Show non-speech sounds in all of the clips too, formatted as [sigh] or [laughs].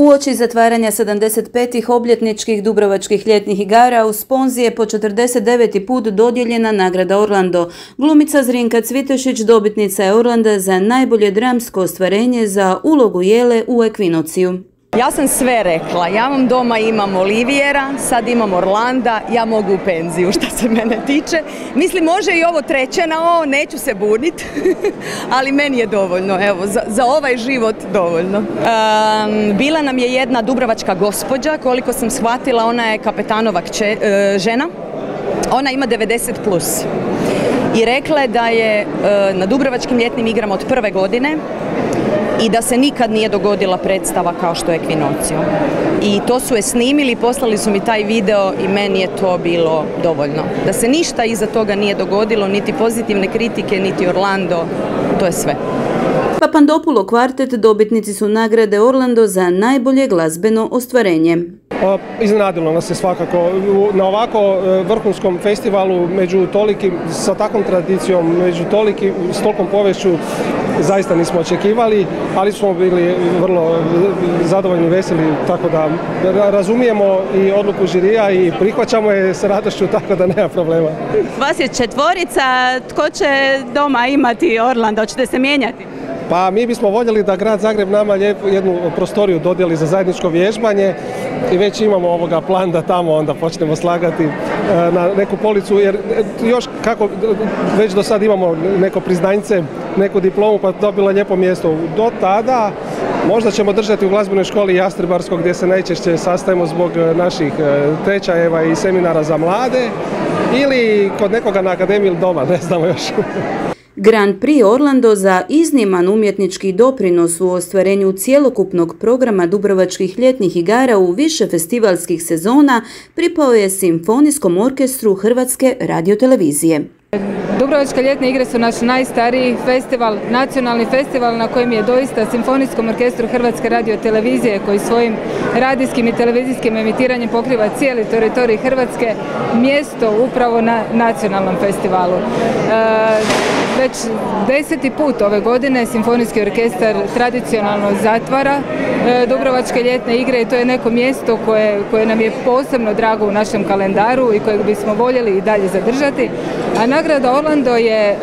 Uoči zatvaranja 75. obljetničkih Dubrovačkih ljetnih igara u Sponzi je po 49. put dodijeljena nagrada Orlando. Glumica Zrinka Cvitešić dobitnica je Orlanda za najbolje dramsko ostvarenje za ulogu Jele u Ekvinociju. Ja sam sve rekla, ja vam doma imam Olivijera, sad imam Orlanda, ja mogu u penziju što se mene tiče. Mislim, može i ovo treće na ovo, neću se bunit, [laughs] ali meni je dovoljno, evo, za, za ovaj život dovoljno. bila nam je jedna dubrovačka gospođa, koliko sam shvatila, ona je kapetanova e, žena, ona ima 90 plus. I rekla je da je e, na Dubrovačkim ljetnim igrama od prve godine i da se nikad nije dogodila predstava kao što je Kvinocio. I to su je snimili, poslali su mi taj video i meni je to bilo dovoljno. Da se ništa iza toga nije dogodilo, niti pozitivne kritike, niti Orlando, to je sve. Papandopulo kvartet dobitnici su nagrade Orlando za najbolje glazbeno ostvarenje. Iznenadilo nas se svakako na ovako e, vrhunskom festivalu među tolikim, sa takvom tradicijom, među tolikim, s tolikom povešću zaista nismo očekivali, ali smo bili vrlo zadovoljni i veseli, tako da razumijemo i odluku žirija i prihvaćamo je s radošću, tako da nema problema. Vas je četvorica, tko će doma imati Orlando, hoćete se mijenjati? Pa mi bismo voljeli da grad Zagreb nama jednu prostoriju dodijeli za zajedničko vježbanje i već imamo ovoga plan da tamo onda počnemo slagati e, na neku policu jer e, još kako već do sad imamo neko priznanjce, neku diplomu pa dobilo lijepo mjesto. Do tada možda ćemo držati u glazbenoj školi Jastrebarskog gdje se najčešće sastajemo zbog e, naših tečajeva i seminara za mlade ili kod nekoga na akademiji ili doma, ne znamo još. [laughs] Grand Prix Orlando za izniman umjetnički doprinos u ostvarenju cjelokupnog programa Dubrovačkih ljetnih igara u više festivalskih sezona pripao je Simfonijskom orkestru Hrvatske radiotelevizije. Dubrovačke ljetne igre su naš najstariji festival, nacionalni festival na kojem je doista Simfonijskom orkestru Hrvatske radiotelevizije koji svojim radijskim i televizijskim emitiranjem pokriva cijeli teritorij Hrvatske mjesto upravo na nacionalnom festivalu. E, već deseti put ove godine Simfonijski orkestar tradicionalno zatvara e, Dubrovačke ljetne igre i to je neko mjesto koje, koje nam je posebno drago u našem kalendaru i kojeg bismo voljeli i dalje zadržati. A nagrada Orlando je e,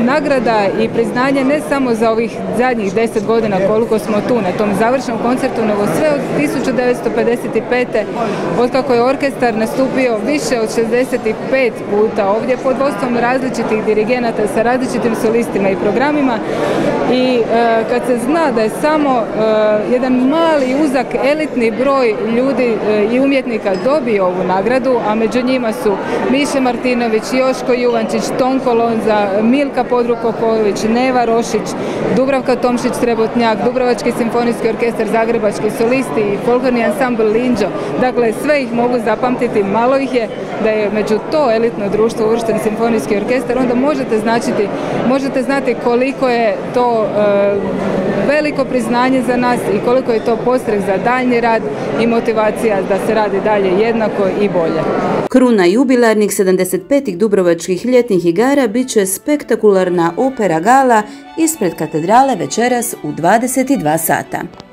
nagrada i priznanje ne samo za ovih zadnjih deset godina koliko smo tu na tom završnom koncertu, nego sve od 1955. od kako je orkestar nastupio više od 65 puta ovdje pod vodstvom različitih dirigenata sa različitim solistima i programima i e, kad se zna da je samo e, jedan mali uzak elitni broj ljudi e, i umjetnika dobio ovu nagradu, a među njima su Miše Martinović, Joško Juvančić, Tonko Lonza, Milka Podrukoković, Neva Rošić, Dubravka Tomšić Trebotnjak, Dubrovački simfonijski orkestar, Zagrebački solisti i folklorni ansambl Linđo. Dakle, sve ih mogu zapamtiti, malo ih je da je među to elitno društvo uvršten simfonijski orkestar, onda možete značiti, možete znati koliko je to e, veliko priznanje za nas i koliko je to postreh za daljnji rad i motivacija da se radi dalje jednako i bolje. Kruna jubilarnih 75. Dubrovačkih ljetnih igara bit će spektakularna opera gala ispred katedrale večeras u 22 sata.